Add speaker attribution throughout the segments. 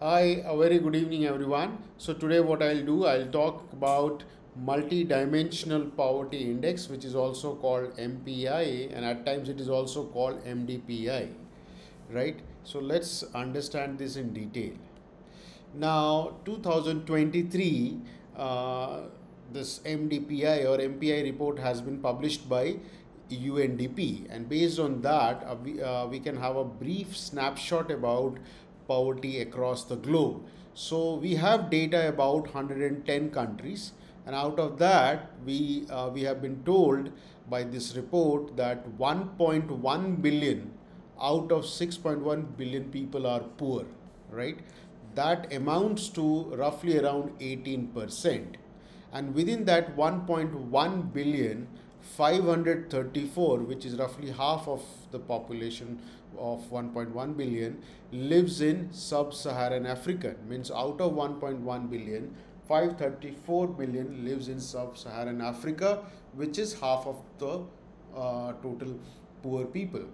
Speaker 1: Hi, a very good evening, everyone. So today, what I'll do, I'll talk about multi-dimensional poverty index, which is also called MPI, and at times it is also called MDPI, right? So let's understand this in detail. Now, 2023, uh, this MDPI or MPI report has been published by UNDP, and based on that, uh, we, uh, we can have a brief snapshot about poverty across the globe. So we have data about 110 countries, and out of that, we uh, we have been told by this report that 1.1 billion out of 6.1 billion people are poor, right? That amounts to roughly around 18%. And within that 1.1 billion, 534, which is roughly half of the population of 1.1 billion, lives in sub-Saharan Africa. Means out of 1.1 billion, 534 million lives in sub-Saharan Africa, which is half of the uh, total poor people.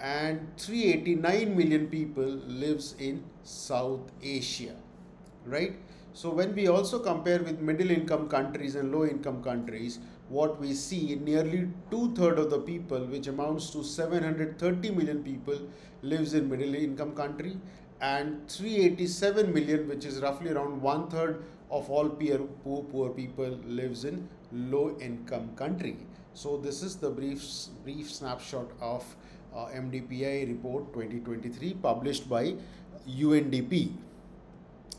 Speaker 1: And 389 million people lives in South Asia, right? So when we also compare with middle income countries and low income countries, what we see nearly two-thirds of the people, which amounts to 730 million people, lives in middle income country and 387 million, which is roughly around one-third of all poor, poor, poor people lives in low income country. So this is the brief, brief snapshot of uh, MDPI report 2023 published by UNDP.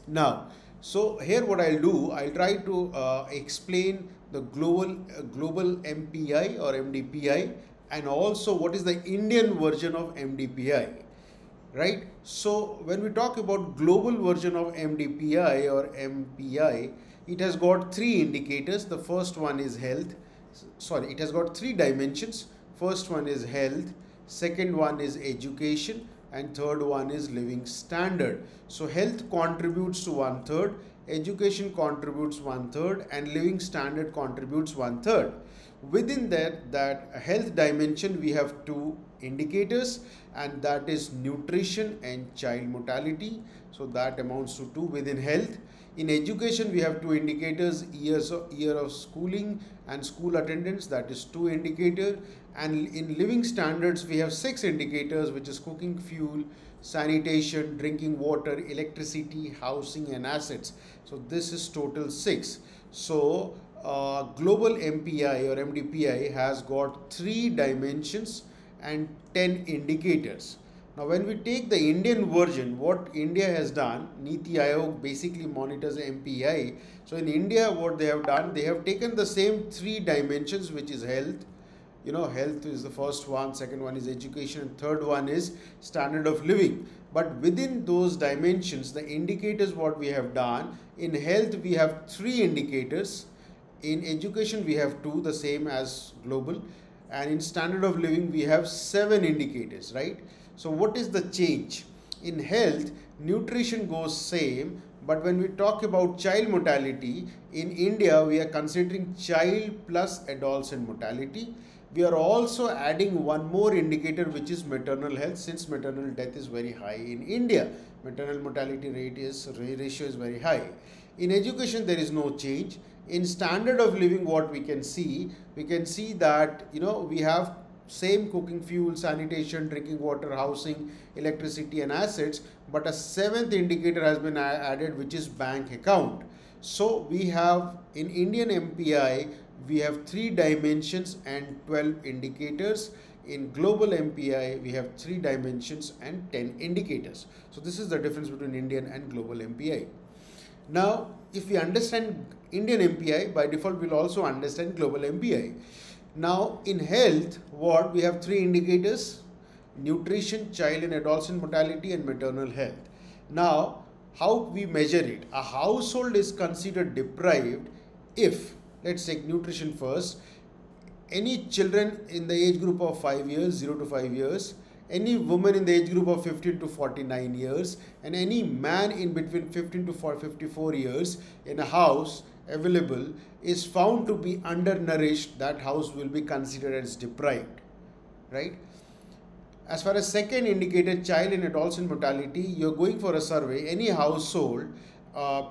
Speaker 1: Now, so here what I'll do, I'll try to uh, explain the global uh, global MPI or MDPI and also what is the Indian version of MDPI, right? So when we talk about global version of MDPI or MPI, it has got three indicators. The first one is health. Sorry, it has got three dimensions. First one is health. Second one is education and third one is living standard. So health contributes to one third, education contributes one third and living standard contributes one third. Within that, that health dimension we have two indicators and that is nutrition and child mortality. So that amounts to two within health. In education, we have two indicators, years of, year of schooling and school attendance, that is two indicator. And in living standards, we have six indicators, which is cooking fuel, sanitation, drinking water, electricity, housing and assets. So this is total six. So global MPI or MDPI has got three dimensions and 10 indicators. Now, when we take the Indian version, what India has done, Niti Aayog basically monitors MPI. So, in India, what they have done, they have taken the same three dimensions, which is health. You know, health is the first one, second one is education, and third one is standard of living. But within those dimensions, the indicators what we have done, in health, we have three indicators. In education, we have two, the same as global. And in standard of living, we have seven indicators, right? So what is the change? In health, nutrition goes same, but when we talk about child mortality, in India, we are considering child plus adolescent mortality. We are also adding one more indicator, which is maternal health, since maternal death is very high in India. Maternal mortality rate is ratio is very high. In education, there is no change. In standard of living, what we can see, we can see that you know we have same cooking fuel, sanitation, drinking water, housing, electricity and assets, but a seventh indicator has been added which is bank account. So we have in Indian MPI, we have three dimensions and 12 indicators. In global MPI, we have three dimensions and 10 indicators. So this is the difference between Indian and global MPI. Now, if we understand Indian MPI, by default, we'll also understand global MPI. Now in health, what we have three indicators, nutrition, child and adolescent mortality and maternal health. Now, how we measure it? A household is considered deprived if, let's take nutrition first, any children in the age group of 5 years, 0 to 5 years, any woman in the age group of 15 to 49 years, and any man in between 15 to 54 years in a house available is found to be undernourished, that house will be considered as deprived, right? As far as second indicator, child and adolescent mortality, you're going for a survey. Any household uh,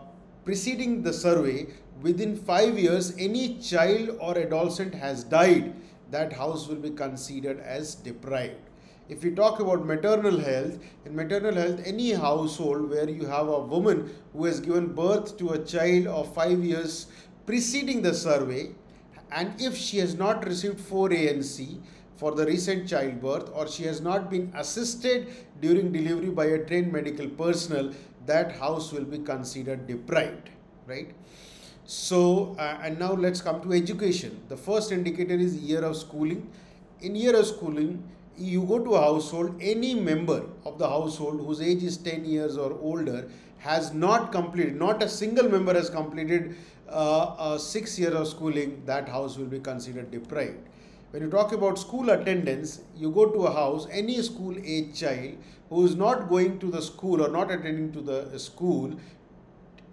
Speaker 1: preceding the survey, within five years, any child or adolescent has died, that house will be considered as deprived. If we talk about maternal health, in maternal health, any household where you have a woman who has given birth to a child of five years preceding the survey, and if she has not received 4 ANC for the recent childbirth or she has not been assisted during delivery by a trained medical personnel, that house will be considered deprived, right? So, uh, and now let's come to education. The first indicator is year of schooling. In year of schooling, you go to a household, any member of the household whose age is 10 years or older has not completed, not a single member has completed uh, six years of schooling, that house will be considered deprived. When you talk about school attendance, you go to a house, any school age child who is not going to the school or not attending to the school,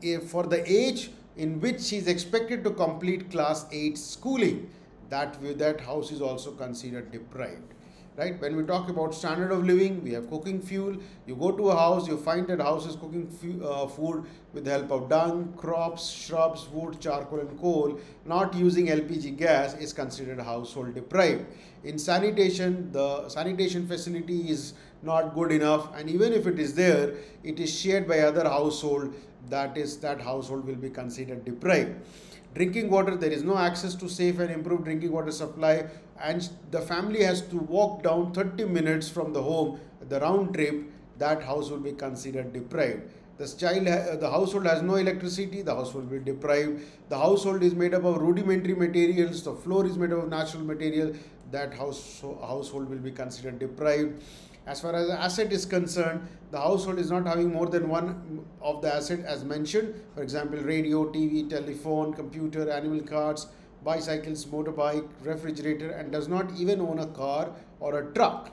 Speaker 1: if for the age in which she is expected to complete class 8 schooling, that, that house is also considered deprived right? When we talk about standard of living we have cooking fuel. You go to a house you find that house is cooking uh, food with the help of dung crops shrubs wood charcoal and coal. Not using lpg gas is considered household deprived. In sanitation the sanitation facility is not good enough and even if it is there it is shared by other household. That is that household will be considered deprived drinking water there is no access to safe and improved drinking water supply. And the family has to walk down 30 minutes from the home the round trip that house will be considered deprived. The child the household has no electricity the house will be deprived. The household is made up of rudimentary materials the floor is made up of natural material that house household will be considered deprived as far as the asset is concerned, the household is not having more than one of the asset as mentioned. For example, radio, TV, telephone, computer, animal cards, bicycles, motorbike, refrigerator, and does not even own a car or a truck.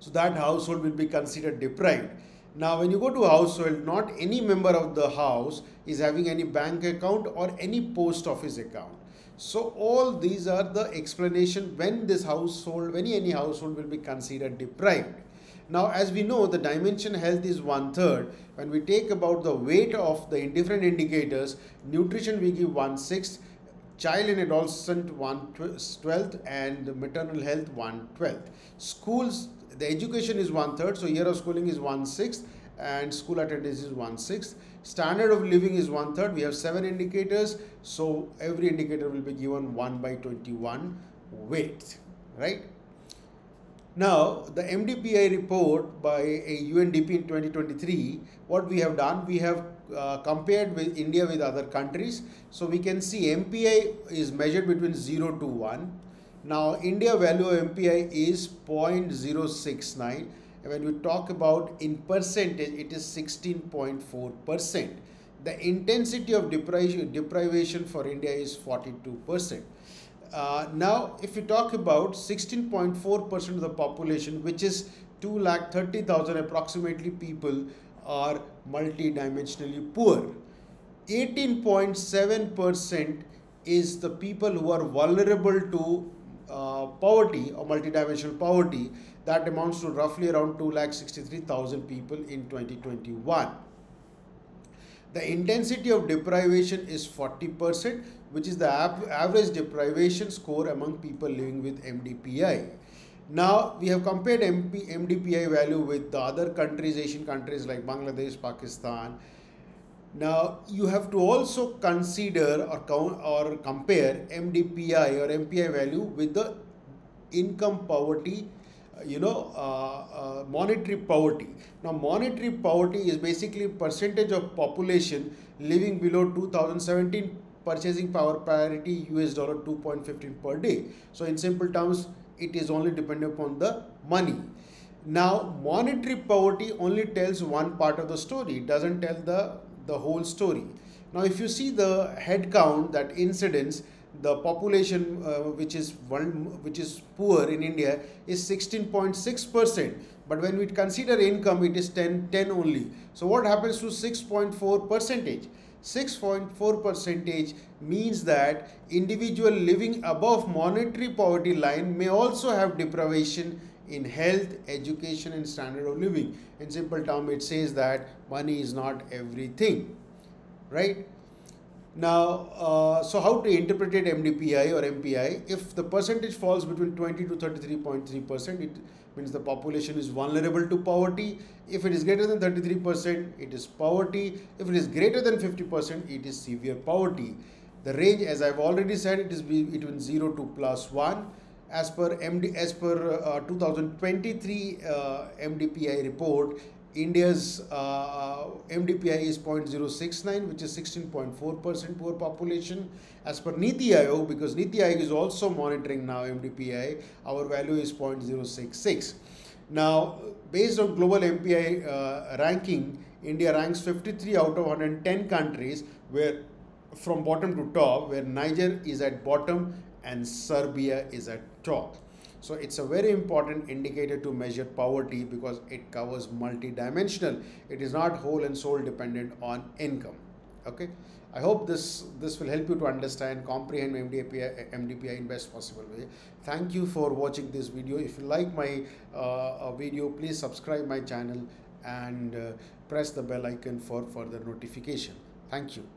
Speaker 1: So that household will be considered deprived. Now, when you go to household, not any member of the house is having any bank account or any post office account. So all these are the explanation when this household, when any household will be considered deprived. Now, as we know, the dimension health is one third. When we take about the weight of the different indicators, nutrition we give one sixth, child and adolescent one twelfth, and maternal health one twelfth. Schools, the education is one third, so year of schooling is one sixth, and school attendance is one sixth. Standard of living is one third. We have seven indicators. So every indicator will be given 1 by 21 weight, right? Now, the MDPI report by a UNDP in 2023, what we have done, we have uh, compared with India with other countries. So we can see MPI is measured between 0 to 1. Now, India value of MPI is 0.069 when we talk about in percentage, it is 16.4%. The intensity of deprivation, deprivation for India is 42%. Uh, now, if we talk about 16.4% of the population, which is 2 lakh 30,000 approximately people are multidimensionally poor. 18.7% is the people who are vulnerable to uh, poverty or multidimensional poverty that amounts to roughly around 2,63,000 people in 2021. The intensity of deprivation is 40%, which is the average deprivation score among people living with MDPI. Now, we have compared MP, MDPI value with the other countries, Asian countries like Bangladesh, Pakistan. Now, you have to also consider or, count, or compare MDPI or MPI value with the income poverty you know, uh, uh, monetary poverty. Now, monetary poverty is basically percentage of population living below 2017 purchasing power parity US dollar 2.15 per day. So, in simple terms, it is only dependent upon the money. Now, monetary poverty only tells one part of the story. It doesn't tell the, the whole story. Now, if you see the head count, that incidence, the population uh, which is one which is poor in India is 16.6 percent. But when we consider income it is 10 10 only. So what happens to 6.4 percentage? 6.4 percentage means that individual living above monetary poverty line may also have deprivation in health, education, and standard of living. In simple term, it says that money is not everything, right? Now, uh, so how to interpret it MDPI or MPI? If the percentage falls between 20 to 33.3 percent, it means the population is vulnerable to poverty. If it is greater than 33 percent, it is poverty. If it is greater than 50 percent, it is severe poverty. The range, as I've already said, it is between 0 to plus 1. As per MD, as per uh, 2023 uh, MDPI report, India's uh, MDPI is 0.069, which is 16.4% poor population. As per Niti Aayog, because Niti Aayog is also monitoring now MDPI, our value is 0.066. Now, based on global MPI uh, ranking, India ranks 53 out of 110 countries where from bottom to top, where Niger is at bottom and Serbia is at top. So it's a very important indicator to measure poverty because it covers multi-dimensional. It is not whole and sole dependent on income. Okay. I hope this this will help you to understand, comprehend MDPI, MDPI in best possible way. Thank you for watching this video. If you like my uh, video, please subscribe my channel and uh, press the bell icon for further notification. Thank you.